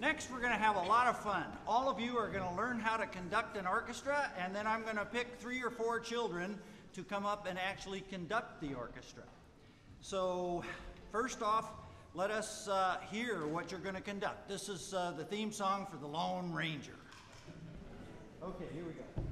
Next, we're going to have a lot of fun. All of you are going to learn how to conduct an orchestra, and then I'm going to pick three or four children to come up and actually conduct the orchestra. So, first off, let us uh, hear what you're going to conduct. This is uh, the theme song for The Lone Ranger. Okay, here we go.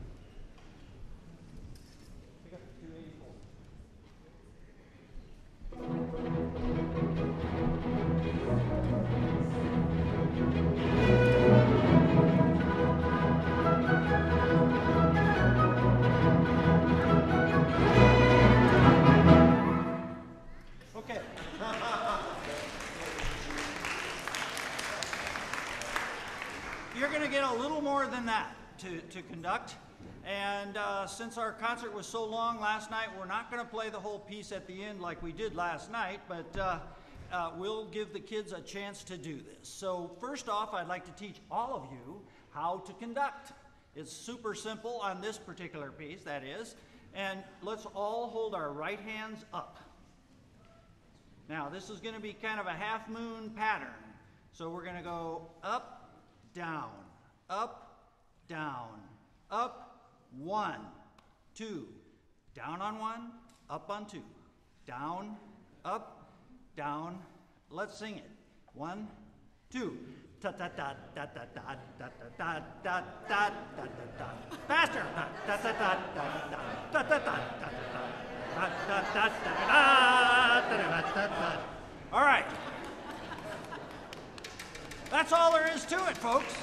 To, conduct. And uh, since our concert was so long last night, we're not going to play the whole piece at the end like we did last night, but uh, uh, we'll give the kids a chance to do this. So, first off, I'd like to teach all of you how to conduct. It's super simple on this particular piece, that is. And let's all hold our right hands up. Now, this is going to be kind of a half moon pattern. So we're going to go up, down, up, down, up, one, two, down on one, up on two, down, up, down. Let's sing it. One, two. Ta ta ta ta ta ta ta ta ta ta ta ta ta Faster. Ta ta ta ta ta ta ta ta ta All right. That's all there is to it, folks.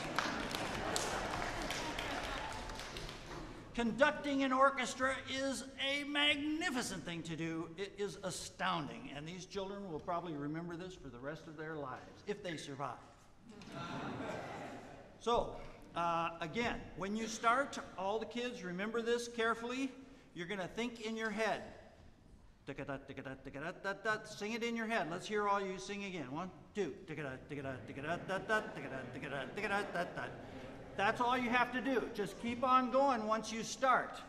Conducting an orchestra is a magnificent thing to do. It is astounding, and these children will probably remember this for the rest of their lives, if they survive. So, uh, again, when you start, all the kids remember this carefully. You're going to think in your head. Sing it in your head. Let's hear all you sing again. One, two. That's all you have to do. Just keep on going once you start.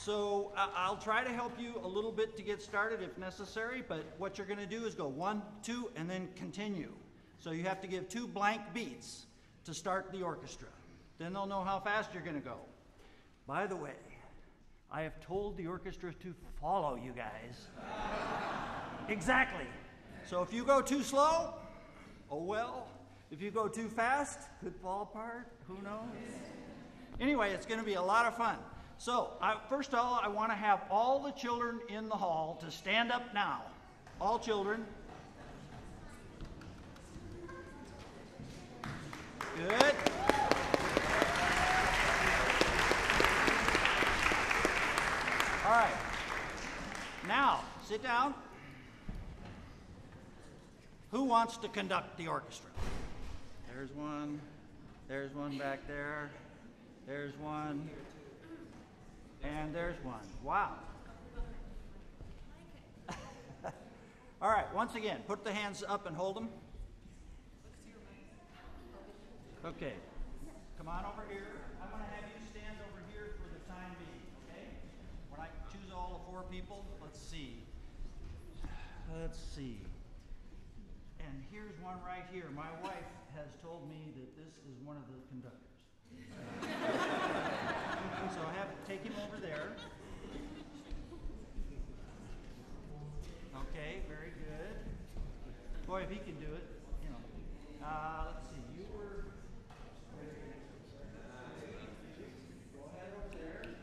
So I'll try to help you a little bit to get started if necessary, but what you're going to do is go one, two, and then continue. So you have to give two blank beats to start the orchestra. Then they'll know how fast you're going to go. By the way, I have told the orchestra to follow you guys. exactly. So if you go too slow, oh well. If you go too fast, could fall apart. Who knows? Anyway, it's going to be a lot of fun. So, I, first of all, I want to have all the children in the hall to stand up now. All children. Good. All right. Now, sit down. Who wants to conduct the orchestra? There's one. There's one back there. There's one. And there's one. Wow. All right, once again, put the hands up and hold them. Okay. Come on over here. I'm going to have you stand over here for the time being, okay? When I choose all the four people, let's see. Let's see. And here's one right here. My wife has told me that this is one of the conductors. so I have to take him over there. Okay, very good. Boy, if he can do it, you know. Uh, let's see. You were. Go ahead over there.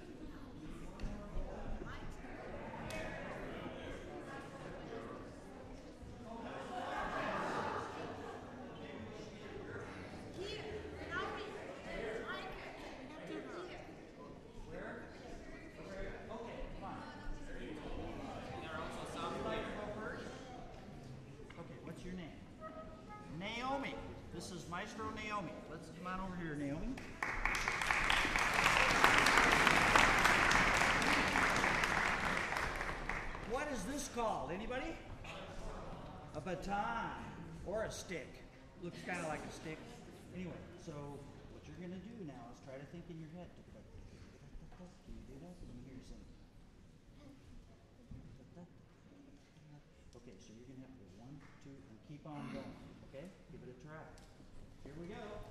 Okay, what's your name? Naomi. This is Maestro Naomi. Let's come on over here, Naomi. What is this called? Anybody? A baton or a stick. Looks kind of like a stick. Anyway, so what you're going to do now is try to think in your head. Okay, so you're gonna have to go one, two, and keep on going. Okay, give it a try. Here we go.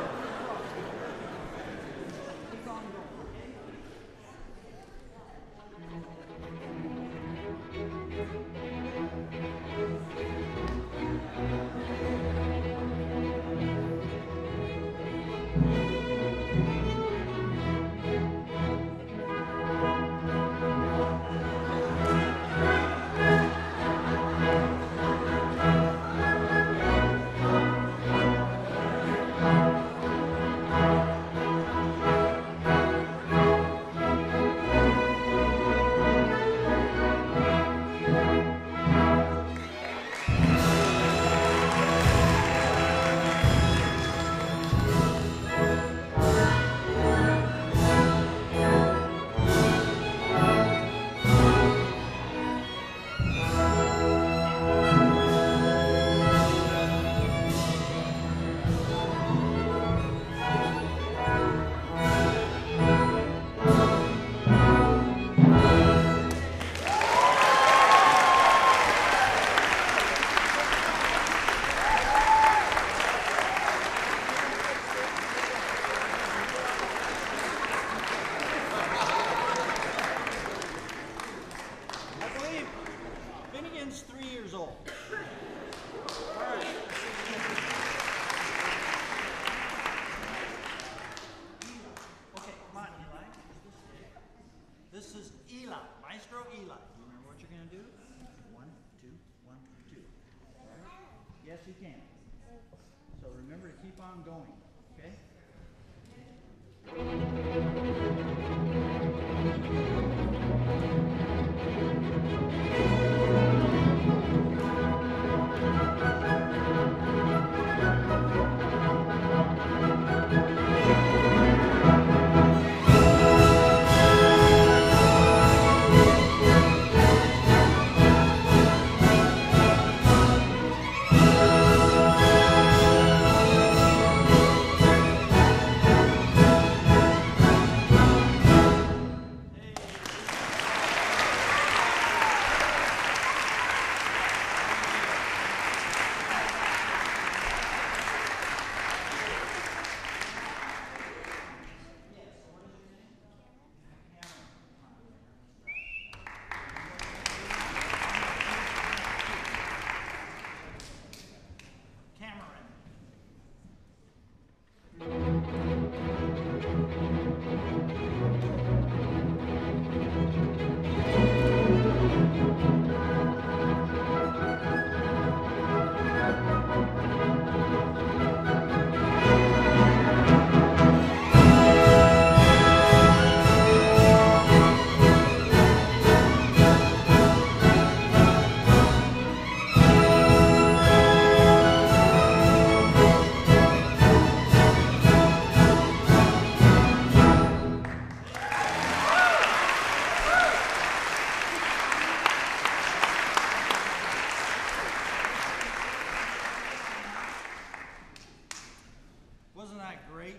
great?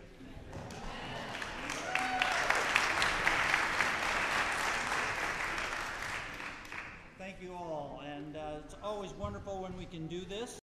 Thank you all, and uh, it's always wonderful when we can do this.